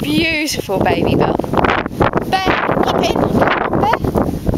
Beautiful baby bell. Bear, hop in, Bear.